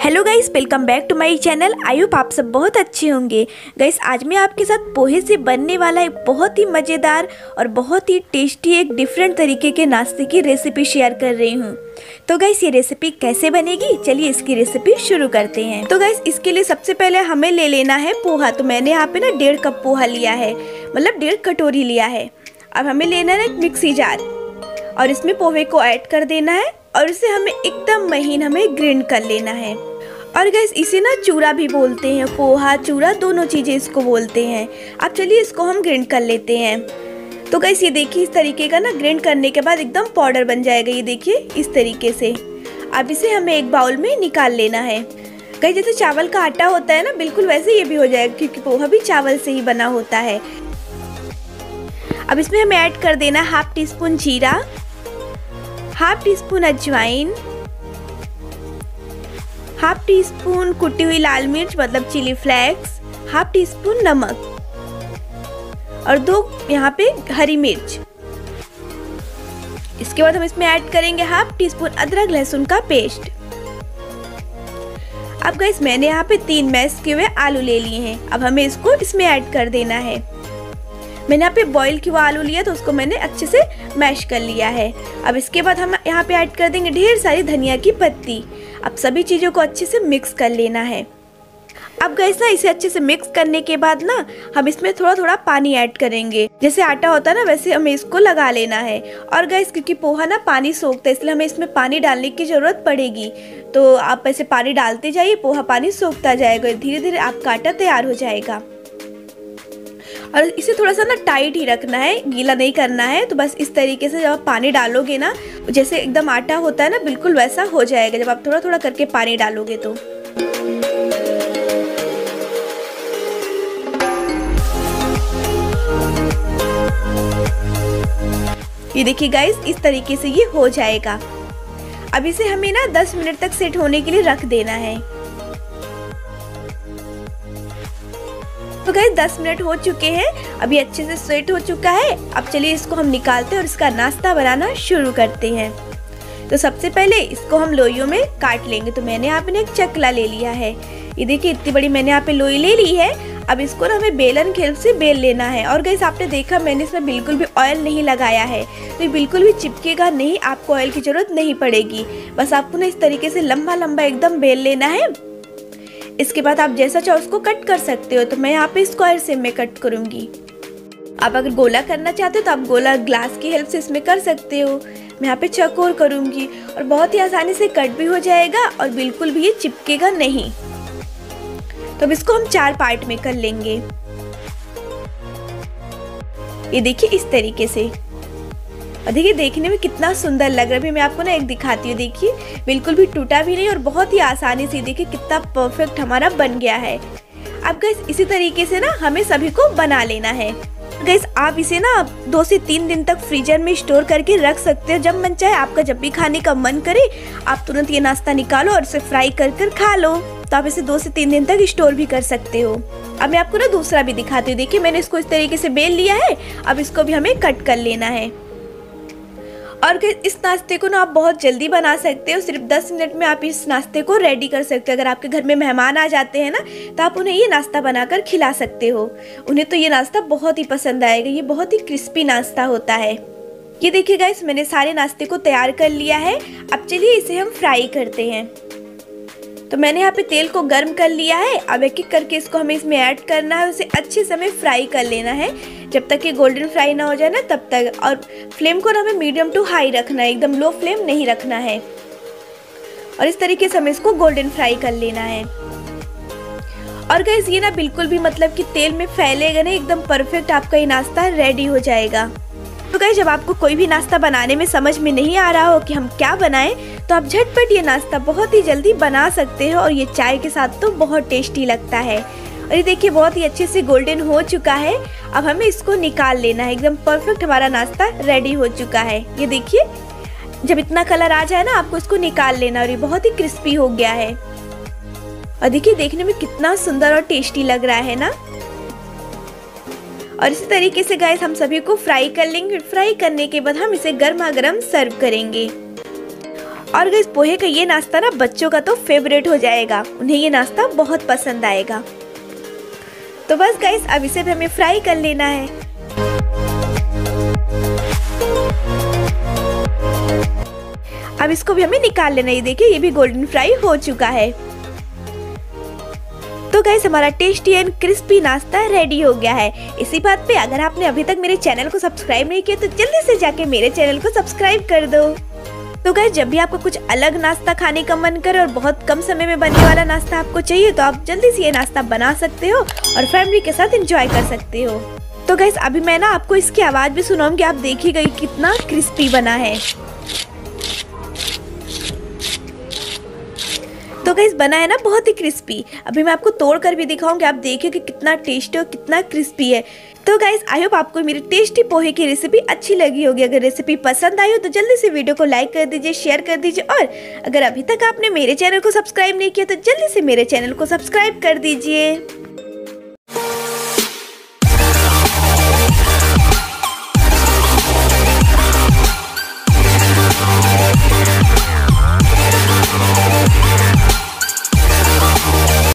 Hello guys welcome back to my channel I hope आप सब बहुत अच्छे होंगे। गाइस आज मैं आपके साथ पोहे से बनने वाला एक बहुत ही मज़ेदार और बहुत ही टेस्टी एक डिफरेंट तरीके के नाश्ते की रेसिपी शेयर कर रही हूँ। तो गाइस ये रेसिपी कैसे बनेगी? चलिए इसकी रेसिपी शुरू करते हैं। तो गाइस इसके लिए सबसे पहले हमें ले लेना है पोहा। तो मैंने यहाँ पे ना डेढ़ कप पोहा लिया है मतलब डेढ़ कटोरी लिया है। अब हमें लेना है मिक्सी जार। और इसमें पोहे को ऐड कर देना है। और इसे हमें एकदम महीन हमें ग्रिंड कर लेना है। और गैस इसे ना चूरा भी बोलते हैं, पोहा, चूरा, दोनों चीज़ें इसको बोलते हैं। अब चलिए इसको हम ग्रिंड कर लेते हैं। तो गैस ये देखिए, इस तरीके का ना ग्रिंड करने के बाद एकदम पाउडर बन जाएगा, ये देखिए, इस तरीके से। अब इसे हमें एक बाउल में निकाल लेना है। कहीं जैसे चावल का आटा होता है ना, बिल्कुल वैसे ये भी हो जाएगा, क्योंकि पोहा भी चावल से ही बना होता है। अब इसमें हमें ऐड कर देना हाफ़ टी स्पून जीरा। हाफ़ टी स्पून अजवाइन हाफ़ टी स्पून कुटी हुई लाल मिर्च मतलब chilli flakes half teaspoon नमक. और दो यहाँ पे हरी मिर्च. इसके बाद हम इसमें ऐड करेंगे हाफ़ टी स्पून अदरक लहसुन का पेस्ट अब गैस मैंने यहाँ पे तीन मैस किए हुए आलू ले लिए हैं. अब हमें इसको इसमें ऐड कर देना है. मैंने यहाँ पे बॉईल किया आलू लिया तो उसको मैंने अच्छे से मैश कर लिया है। अब इसके बाद हम यहाँ पे ऐड कर देंगे ढेर सारी धनिया की पत्ती। अब सभी चीज़ों को अच्छे से मिक्स कर लेना है। अब गैस ना इसे अच्छे से मिक्स करने के बाद ना हम इसमें थोड़ा थोड़ा पानी ऐड करेंगे। जैसे आटा होता है ना, वैसे हमें इसको लगा लेना है। और गैस क्योंकि पोहा ना पानी सोखता है, इसलिए हमें इसमें पानी डालने की ज़रूरत पड़ेगी। तो आप ऐसे पानी डालते जाइए, पोहा पानी सोखता जाएगा धीरे धीरे आपका आटा तैयार हो जाएगा। और इसे थोड़ा सा ना टाइट ही रखना है, गीला नहीं करना है तो बस इस तरीके से जब आप पानी डालोगे ना, जैसे एकदम आटा होता है ना, बिल्कुल वैसा हो जाएगा, जब आप थोड़ा थोड़ा करके पानी डालोगे तो। ये देखिए गाइस इस तरीके से ये हो जाएगा। अब इसे हमें ना 10 मिनट तक सेट होने के लिए रख देना है। तो गए 10 मिनट हो चुके हैं। अभी अच्छे से स्वेट हो चुका है। अब चलिए इसको हम निकालते हैं और इसका नाश्ता बनाना शुरू करते हैं। तो सबसे पहले इसको हम लोइयों में काट लेंगे। तो मैंने यहाँ एक चकला ले लिया है। ये देखिए, इतनी बड़ी मैंने यहाँ पे लोई ले ली है। अब इसको ना हमें बेलन खेल से बेल लेना है। और गैस आपने देखा, मैंने इसमें बिल्कुल भी ऑयल नहीं लगाया है। तो ये बिल्कुल भी चिपकेगा नहीं, आपको ऑयल की ज़रूरत नहीं पड़ेगी। बस आपको ना इस तरीके से लंबा लंबा एकदम बेल लेना है। इसके बाद आप जैसा चाहो उसको कट कर सकते हो तो मैं यहाँ पे स्क्वायर से में कट करूँगी। आप अगर गोला करना चाहते हो तो आप गोला ग्लास की हेल्प से इसमें कर सकते हो। मैं यहाँ पे चकोर करूँगी और बहुत ही आसानी से कट भी हो जाएगा और बिल्कुल भी ये चिपकेगा नहीं। तो अब इसको हम चार पार्ट में कर लेंगे। ये देखिए इस तरीके से। और देखिए, देखने में कितना सुंदर लग रहा है। मैं आपको ना एक दिखाती हूँ, देखिए। बिल्कुल भी टूटा भी नहीं और बहुत ही आसानी से देखिए कितना परफेक्ट हमारा बन गया है। अब गैस इसी तरीके से ना हमें सभी को बना लेना है। गैस आप इसे ना दो से तीन दिन तक फ्रीजर में स्टोर करके रख सकते हो। जब मन चाहे, आपका जब भी खाने का मन करे, आप तुरंत ये नाश्ता निकालो और इसे फ्राई कर कर खा लो। तो आप इसे दो से तीन दिन तक स्टोर भी कर सकते हो। अब मैं आपको ना दूसरा भी दिखाती हूँ। देखिए, मैंने इसको इस तरीके से बेल लिया है। अब इसको भी हमें कट कर लेना है। और इस नाश्ते को ना आप बहुत जल्दी बना सकते हो, सिर्फ़ 10 मिनट में आप इस नाश्ते को रेडी कर सकते हो। अगर आपके घर में मेहमान आ जाते हैं ना तो आप उन्हें ये नाश्ता बनाकर खिला सकते हो। उन्हें तो ये नाश्ता बहुत ही पसंद आएगा, ये बहुत ही क्रिस्पी नाश्ता होता है। ये देखिए गाइस मैंने सारे नाश्ते को तैयार कर लिया है। अब चलिए इसे हम फ्राई करते हैं। तो मैंने यहाँ पे तेल को गर्म कर लिया है। अब एक एक करके इसको हमें इसमें ऐड करना है उसे अच्छे से हमें फ्राई कर लेना है। जब तक ये गोल्डन फ्राई ना हो जाए ना, तब तक। और फ्लेम को ना हमें मीडियम टू हाई रखना है। एकदम लो फ्लेम नहीं रखना है। और इस तरीके से हमें इसको गोल्डन फ्राई कर लेना है। और गैस ये ना बिल्कुल भी मतलब कि तेल में फैलेगा नहीं। एकदम परफेक्ट आपका ये नाश्ता रेडी हो जाएगा। तो गए जब आपको कोई भी नाश्ता बनाने में समझ में नहीं आ रहा हो कि हम क्या बनाएँ तो आप झटपट ये नाश्ता बहुत ही जल्दी बना सकते हो और ये चाय के साथ तो बहुत टेस्टी लगता है। और ये देखिए, बहुत ही अच्छे से गोल्डन हो चुका है। अब हमें इसको निकाल लेना है। एकदम परफेक्ट हमारा नाश्ता रेडी हो चुका है। ये देखिए, जब इतना कलर आ जाए ना, आपको इसको निकाल लेना और ये बहुत ही क्रिस्पी हो गया है। और देखिए, देखने में कितना सुंदर और टेस्टी लग रहा है ना? और इसी तरीके से गैस हम सभी को फ्राई कर लेंगे। फ्राई करने के बाद हम इसे गर्मा गर्म सर्व करेंगे। और इस पोहे का ये नाश्ता ना बच्चों का तो फेवरेट हो जाएगा। उन्हें ये नाश्ता बहुत पसंद आएगा। तो बस गाइस अब इसे भी हमें फ्राई कर लेना है। अब इसको भी हमें निकाल लेना है। देखिए, ये भी गोल्डन फ्राई हो चुका है। तो गैस हमारा टेस्टी एंड क्रिस्पी नाश्ता रेडी हो गया है। इसी बात पे अगर आपने अभी तक मेरे चैनल को सब्सक्राइब नहीं किया तो जल्दी से जाके मेरे चैनल को सब्सक्राइब कर दो। तो गैस जब भी आपको कुछ अलग नाश्ता खाने का मन करे और बहुत कम समय में बनने वाला नाश्ता आपको चाहिए तो आप जल्दी से ये नाश्ता बना सकते हो और फैमिली के साथ इंजॉय कर सकते हो। तो गैस अभी मैं ना आपको इसकी आवाज़ भी सुनाऊँगी, आप देखिएगा कितना क्रिस्पी बना है। तो गैस बना है ना बहुत ही क्रिस्पी अभी मैं आपको तोड़ कर भी दिखाऊँगी, आप देखिए कि कितना टेस्टी और कितना क्रिस्पी है। तो गाइस आई होप आपको मेरी टेस्टी पोहे की रेसिपी अच्छी लगी होगी। अगर रेसिपी पसंद आई हो तो जल्दी से वीडियो को लाइक कर दीजिए शेयर कर दीजिए और अगर अभी तक आपने मेरे चैनल को सब्सक्राइब नहीं किया तो जल्दी से मेरे चैनल को सब्सक्राइब कर दीजिए।